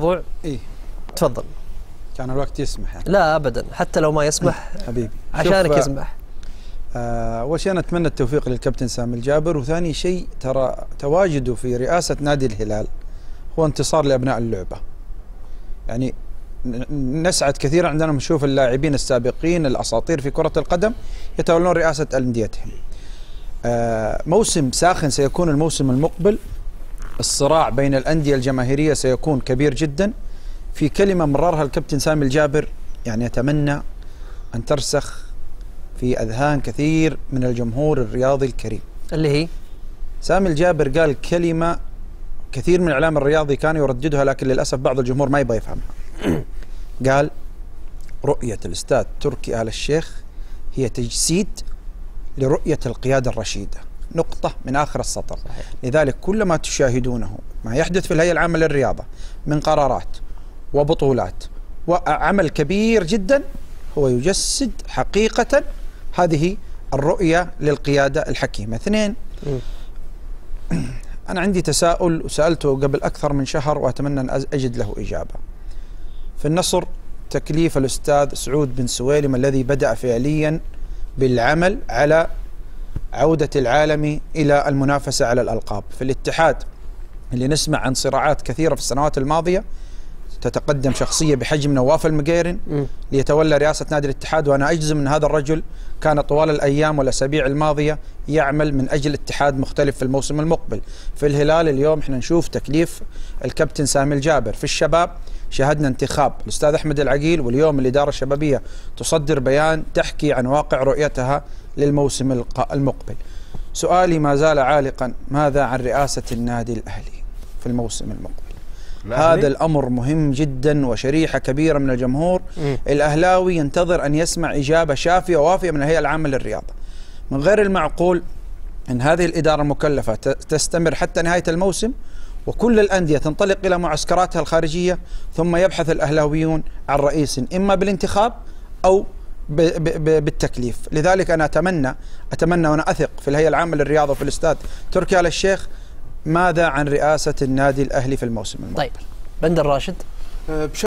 موضوع إيه. تفضل. كان الوقت يسمح يعني. لا ابدا. حتى لو ما يسمح حبيبي. عشانك شوف، يسمح. آه، أول شيء أنا أتمنى التوفيق للكابتن سامي الجابر وثاني شيء ترى تواجده في رئاسة نادي الهلال هو انتصار لأبناء اللعبة. يعني نسعد كثيرا عندنا نشوف اللاعبين السابقين الأساطير في كرة القدم يتولون رئاسة أنديتهم. آه، موسم ساخن سيكون الموسم المقبل. الصراع بين الأندية الجماهيرية سيكون كبير جدا في كلمة مررها الكابتن سامي الجابر يعني أتمنى أن ترسخ في أذهان كثير من الجمهور الرياضي الكريم. اللي هي سامي الجابر قال كلمة كثير من الإعلام الرياضي كان يرددها لكن للأسف بعض الجمهور ما يبغى يفهمها. قال رؤية الأستاذ تركي آل الشيخ هي تجسيد لرؤية القيادة الرشيدة. نقطة من آخر السطر صحيح. لذلك كل ما تشاهدونه ما يحدث في الهيئة العامة للرياضة من قرارات وبطولات وعمل كبير جدا هو يجسد حقيقة هذه الرؤية للقيادة الحكيمة اثنين. أنا عندي تساؤل وسألته قبل أكثر من شهر وأتمنى أن أجد له إجابة في النصر تكليف الأستاذ سعود بن سويلم الذي بدأ فعليا بالعمل على عودة العالم إلى المنافسة على الألقاب. في الاتحاد اللي نسمع عن صراعات كثيرة في السنوات الماضية تتقدم شخصية بحجم نواف المقيرن. ليتولى رئاسة نادي الاتحاد وأنا أجزم أن هذا الرجل. كان طوال الأيام والأسابيع الماضية يعمل من أجل اتحاد مختلف في الموسم المقبل. في الهلال اليوم إحنا نشوف تكليف الكابتن سامي الجابر. في الشباب شاهدنا انتخاب الأستاذ أحمد العقيل واليوم الإدارة الشبابية تصدر بيان تحكي عن واقع رؤيتها للموسم المقبل. سؤالي ما زال عالقا ماذا عن رئاسة النادي الأهلي في الموسم المقبل؟ هذا الأمر مهم جدا وشريحة كبيرة من الجمهور. مم. الأهلاوي ينتظر أن يسمع إجابة شافية ووافية من الهيئة العامة للرياضة. من غير المعقول أن هذه الإدارة المكلفة تستمر حتى نهاية الموسم وكل الأندية تنطلق إلى معسكراتها الخارجية ثم يبحث الأهلاويون عن رئيس إما بالانتخاب أو بالتكليف. لذلك أنا أتمنى أتمنى وأنا أثق في الهيئة العامة للرياضة وفي الأستاذ تركي آل الشيخ ماذا عن رئاسة النادي الأهلي في الموسم المقبل؟ طيب. بندر راشد. بشكل